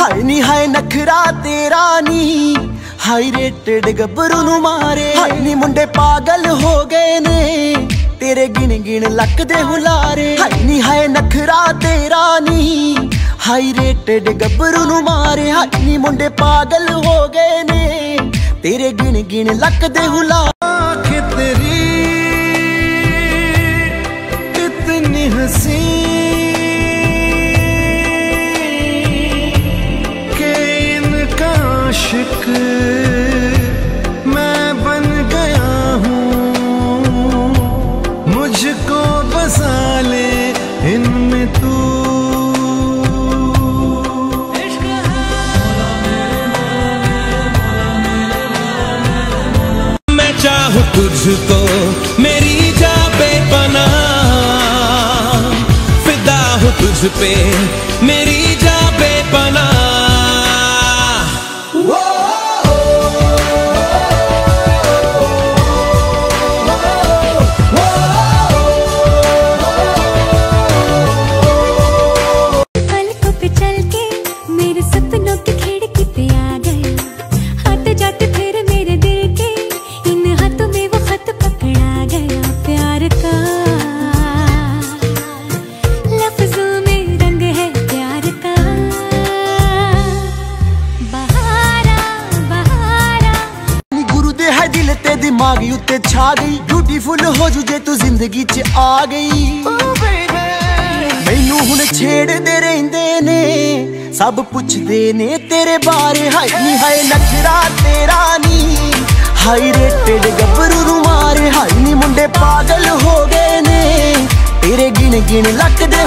ਹਾਏ ਨੀ ਹਾਏ ਨਖਰਾ ਤੇਰਾ ਨੀ। ਹਾਈ ਰੇਟਡ ਗੱਭਰੂ ਨੂੰ ਮਾਰੇ। ਹਾਏ ਨੀ ਮੁੰਡੇ ਪਾਗਲ ਹੋ ਗਏ ਨੇ। ਤੇਰੇ ਗਿਣ ਗਿਣ ਲੱਕਦੇ ਹੁਲਾਰੇ। ਹਾਏ ਨੀ ਹਾਏ ਨਖਰਾ ਤੇਰਾ ਨੀ। ਹਾਈ ਰੇਟਡ ਗੱਭਰੂ ਨੂੰ ਮਾਰੇ। ਹਾਏ ਨੀ ਮੁੰਡੇ ਪਾਗਲ ਹੋ ਗਏ ਨੇ। ਤੇਰੇ ਗਿਣ ਗਿਣ ਲੱਕਦੇ ਹੁਲਾਰੇ। ਆਖ ਤੇਰੀ ਇਤਨੀ ਹਸੀ आशिक, मैं बन गया हूँ। मुझको बसा ले इनमें तू। मैं चाहूँ तुझको मेरी जा बेपना फिदा हूँ तुझ पे, मेरी जा बेपना ਦਿਮਾਗ ਉੱਤੇ ਛਾ ਗਈ। ਬਿਊਟੀਫੁਲ ਹੋ ਜੂ ਜੇ ਤੂੰ ਜ਼ਿੰਦਗੀ 'ਚ ਆ ਗਈ। ਮੈਨੂੰ ਹੁਣ ਛੇੜਦੇ ਰਹਿੰਦੇ ਨੇ, ਸਭ ਪੁੱਛਦੇ ਨੇ ਤੇਰੇ ਬਾਰੇ। ਹਾਏ ਨੀ, ਹਾਏ ਨਖਰਾ ਤੇਰਾ ਨੀ ਹਾਈ ਰੇਟਡ ਗੱਭਰੂ ਨੂੰ ਮਾਰੇ। ਹਾਏ ਨੀ, ਮੁੰਡੇ ਪਾਗਲ ਹੋ ਗਏ ਨੇ, ਤੇਰੇ ਗਿਣ ਗਿਣ ਲੱਕ ਦੇ